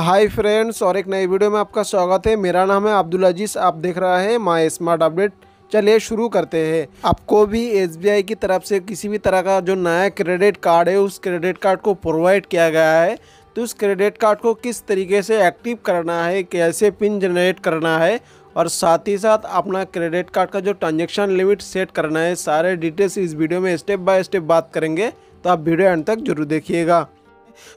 Hi friends, और एक नई वीडियो में आपका स्वागत है। मेरा नाम है अब्दुल अज़ीज़, आप देख रहे हैं माई स्मार्ट अपडेट। चलिए शुरू करते हैं। आपको भी एस की तरफ़ से किसी भी तरह का जो नया क्रेडिट कार्ड है, उस क्रेडिट कार्ड को प्रोवाइड किया गया है। तो उस क्रेडिट कार्ड को किस तरीके से एक्टिव करना है, कैसे पिन जनरेट करना है, और साथ ही साथ अपना क्रेडिट कार्ड का जो ट्रांजेक्शन लिमिट सेट करना है, सारे डिटेल्स इस वीडियो में स्टेप बाय स्टेप बात करेंगे। तो आप वीडियो एंड तक ज़रूर देखिएगा।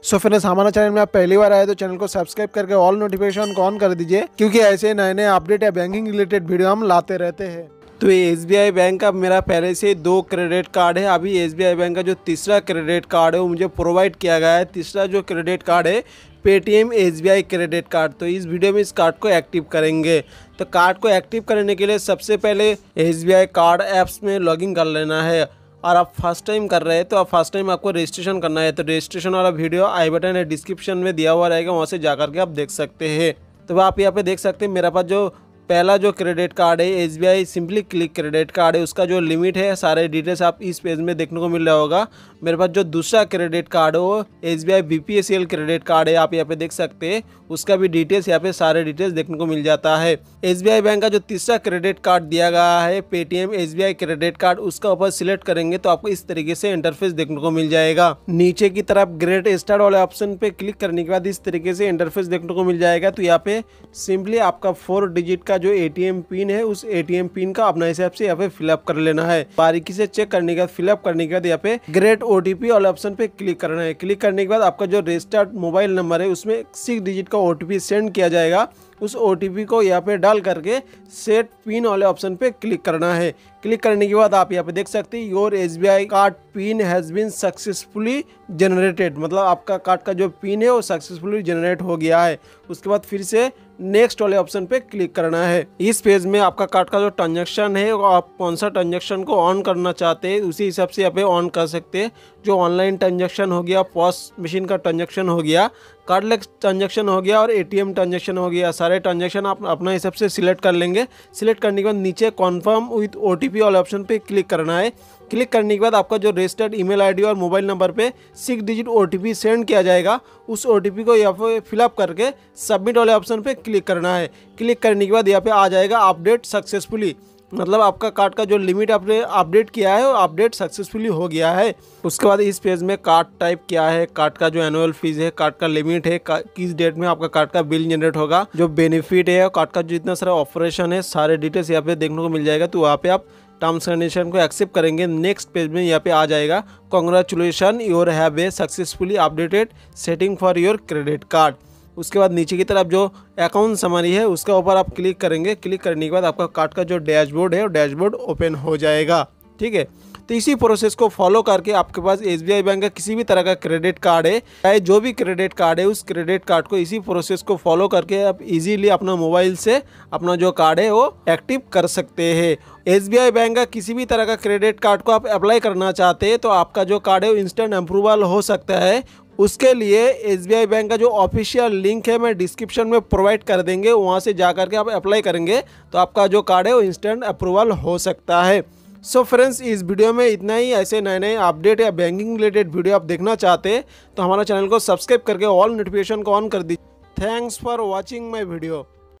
सो फ्रेंड्स हमारा चैनल में आप पहली बार आए तो चैनल को सब्सक्राइब करके ऑल नोटिफिकेशन ऑन कर दीजिए, क्योंकि ऐसे नए नए अपडेट या बैंकिंग रिलेटेड वीडियो हम लाते रहते हैं। तो ये एस बैंक का मेरा पहले से दो क्रेडिट कार्ड है। अभी एसबीआई बैंक का जो तीसरा क्रेडिट कार्ड है, वो मुझे प्रोवाइड किया गया है। तीसरा जो क्रेडिट कार्ड है पेटीएम एस क्रेडिट कार्ड तो इस वीडियो में इस कार्ड को एक्टिव करेंगे। तो कार्ड को एक्टिव करने के लिए सबसे पहले SBI कार्ड ऐप्स में लॉगिन कर लेना है। और आप फ़र्स्ट टाइम कर रहे हैं तो आप फ़र्स्ट टाइम आपको रजिस्ट्रेशन करना है। तो रजिस्ट्रेशन वाला वीडियो आई बटन है डिस्क्रिप्शन में दिया हुआ रहेगा, वहाँ से जा करके आप देख सकते हैं। तो आप यहाँ पे देख सकते हैं, मेरा पास जो पहला जो क्रेडिट कार्ड है S B I simply click credit card है, उसका जो लिमिट है, सारे डिटेल्स आप इस पेज में देखने को मिल रहा होगा। मेरे पास जो दूसरा क्रेडिट कार्ड है वो S B I B P S L credit card है, आप यहाँ पे देख सकते हैं, उसका भी डिटेल्स यहाँ पे सारे डिटेल्स देखने को मिल जाता है। एस बी आई बैंक का जो तीसरा क्रेडिट कार्ड दिया गया है Paytm S B I credit card उसका ऊपर सिलेक्ट करेंगे तो आपको इस तरीके से इंटरफेस देखने को मिल जाएगा। नीचे की तरफ़ ग्रेट स्टार वाले ऑप्शन पे क्लिक करने के बाद इस तरीके से इंटरफेस देखने को मिल जाएगा तो यहाँ पे सिंपली आपका फोर डिजिट का जो एटीएम पिन है, उस एटीएम पिन का अपना हिसाब से यहाँ पे फिलअप कर लेना है। बारीकी से चेक करने के बाद फिलअप करने के बाद यहाँ पे ग्रेट ओटीपी वाले ऑप्शन पे क्लिक करना है। क्लिक करने के बाद आपका जो रजिस्टर्ड मोबाइल नंबर है, उसमें सिक्स डिजिट का ओटीपी सेंड किया जाएगा। उस ओटीपी को यहाँ पे डाल करके सेट पिन वाले ऑप्शन पे क्लिक करना है। क्लिक करने के बाद आप यहाँ पे देख सकते हैं your SBI card pin has been successfully generated मतलब आपका कार्ड का जो पिन है, वो सक्सेसफुली जनरेट हो गया है। उसके बाद फिर से नेक्स्ट वाले ऑप्शन पे क्लिक करना है। इस पेज में आपका कार्ड का जो ट्रांजेक्शन है, वो आप कौन सा ट्रांजेक्शन को ऑन करना चाहते हैं, उसी हिसाब से यहाँ पे ऑन कर सकते हैं। जो ऑनलाइन ट्रांजेक्शन हो गया पॉस मशीन का ट्रांजेक्शन हो गया कार्डलेस ट्रांजेक्शन हो गया और ए एटीएम ट्रांजेक्शन हो गया। सारे ट्रांजेक्शन आप अपना हिसाब से सिलेक्ट कर लेंगे। सिलेक्ट करने के बाद नीचे कॉन्फर्म विथ ओ टी वाले ऑप्शन पे क्लिक करना है। क्लिक करने के बाद आपका जो रजिस्टर्ड ईमेल आईडी और मोबाइल नंबर पे सिक्स डिजिट ओटीपी सेंड किया जाएगा। उस ओटीपी को यहाँ पे फिलअप करके सबमिट वाले ऑप्शन पे क्लिक करना है। क्लिक करने के बाद यहाँ पे आ जाएगा अपडेट सक्सेसफुली मतलब आपका कार्ड का जो लिमिट आपने अपडेट किया है, वो अपडेट सक्सेसफुली हो गया है। उसके बाद इस पेज में कार्ड टाइप क्या है? कार्ड का जो एनुअल फ़ीस है कार्ड का लिमिट है किस डेट में आपका कार्ड का बिल जनरेट होगा, जो बेनिफिट है कार्ड का जितना सारा ऑपरेशन है, सारे डिटेल्स यहाँ पे देखने को मिल जाएगा। तो वहाँ पे आप टर्म्स कंडीशन को एक्सेप्ट करेंगे। नेक्स्ट पेज में यहाँ पे आ जाएगा। Congratulation your have a successfully updated setting for your credit card उसके बाद नीचे की तरफ़ जो अकाउंट समरी है, उसका ऊपर आप क्लिक करेंगे। क्लिक करने के बाद आपका कार्ड का जो डैशबोर्ड है, वो डैशबोर्ड ओपन हो जाएगा। ठीक है? तो इसी प्रोसेस को फॉलो करके आपके पास एसबीआई बैंक का किसी भी तरह का क्रेडिट कार्ड है, चाहे जो भी क्रेडिट कार्ड है, उस क्रेडिट कार्ड को इसी प्रोसेस को फॉलो करके आप इजीली अपना मोबाइल से अपना जो कार्ड है, वो एक्टिव कर सकते हैं। SBI बैंक का किसी भी तरह का क्रेडिट कार्ड को आप अप्लाई करना चाहते हैं तो आपका जो कार्ड है, वो इंस्टेंट अप्रूवल हो सकता है। उसके लिए SBI बैंक का जो ऑफिशियल लिंक है, मैं डिस्क्रिप्शन में प्रोवाइड कर देंगे। वहाँ से जा करके आप अप्लाई करेंगे तो आपका जो कार्ड है, वो इंस्टेंट अप्रूवल हो सकता है। सो so फ्रेंड्स इस वीडियो में इतना ही। ऐसे नए नए अपडेट या बैंकिंग रिलेटेड वीडियो आप देखना चाहते हैं तो हमारा चैनल को सब्सक्राइब करके ऑल नोटिफिकेशन को ऑन कर दीजिए। Thanks for watching my video